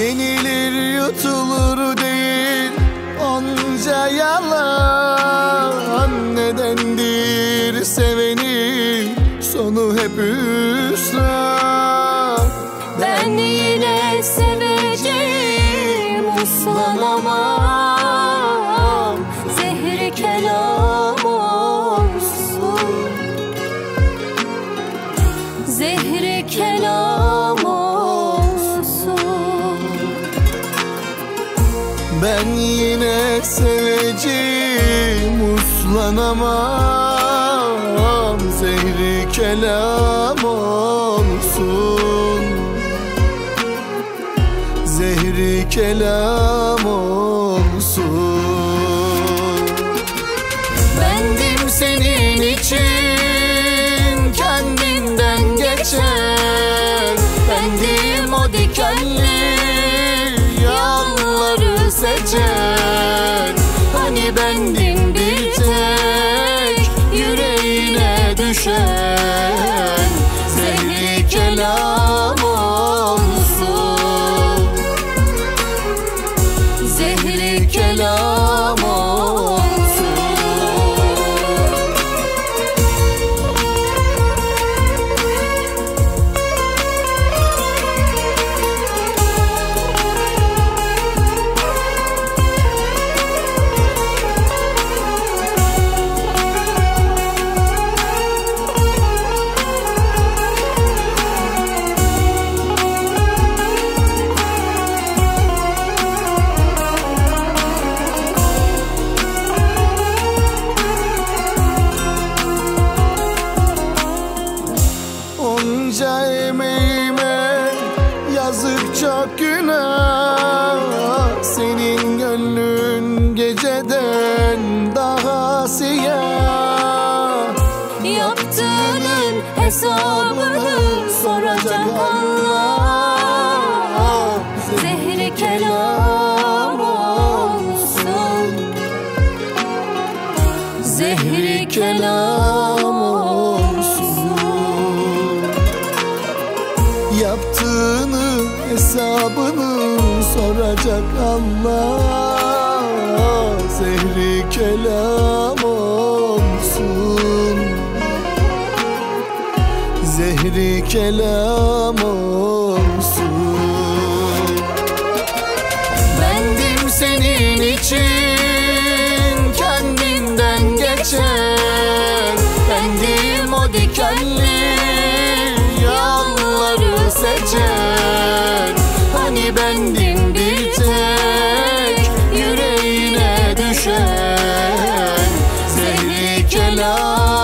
Yutulur değil onca yalan Nedendir? Seveni sonu hep hüsran. Ben yine seveceğim uslanamam Zehri kelam olsun. Zehri kelam Ben yine seveceğim uslanamam. Zehri kelam olsun. Zehri kelam olsun. Bendim senin için kendinden geçen Bendim o dikenli bendim bir tek yüreğine düşen Zehri kelam çok günah Senin gönlün geceden daha siyah. Yaptığının hesabını soracak Allah. Zehri kelam olsun. Zehri kelam olsun Yaptığını hesabını soracak Allah. Zehri kelam olsun. Zehri kelam olsun. Bendim senin için kendinden geçen. Bendim o dikenli bendim bir tek Yüreğine düşen Zehri kelam.